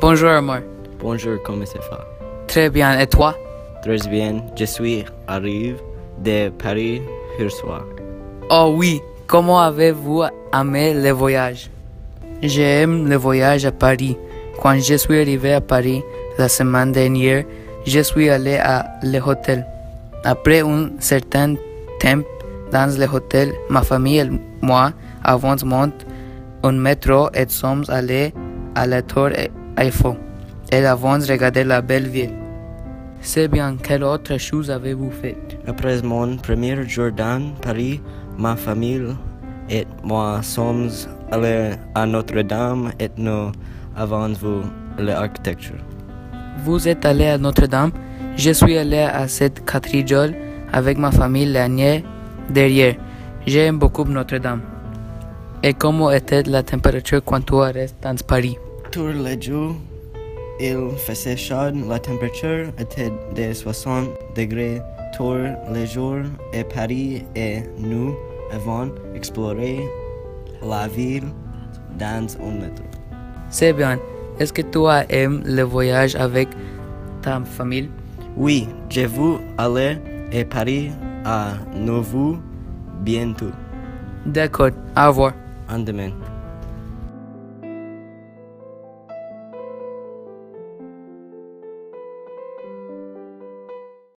Bonjour Amor. Bonjour, comment ça va? Très bien. Et toi? Très bien, je suis arrivé de Paris hier soir. Oh oui. Comment avez-vous aimé le voyage? J'aime le voyage à Paris. Quand je suis arrivé à Paris la semaine dernière, je suis allé à l'hôtel. Après un certain temps dans l'hôtel, ma famille et moi avons monté un métro et sommes allés à la tour Eiffel et avons regardé la belle ville. C'est bien. Quelle autre chose avez-vous fait? Après mon premier jour dans Paris, ma famille et moi sommes allés à Notre-Dame et nous avons vu l'architecture. Vous êtes allé à Notre-Dame? Je suis allé à cette cathédrale avec ma famille l'année dernière. J'aime beaucoup Notre-Dame. Et comment était la température quand tu restes dans Paris? Tous les jours, il faisait chaud, la température était de 60 degrés tous les jours et Paris et nous avons exploré la ville dans un métro. C'est bien. Est-ce que tu aimes le voyage avec ta famille? Oui, je veux aller à Paris à nouveau bientôt. D'accord. Au revoir. En demain.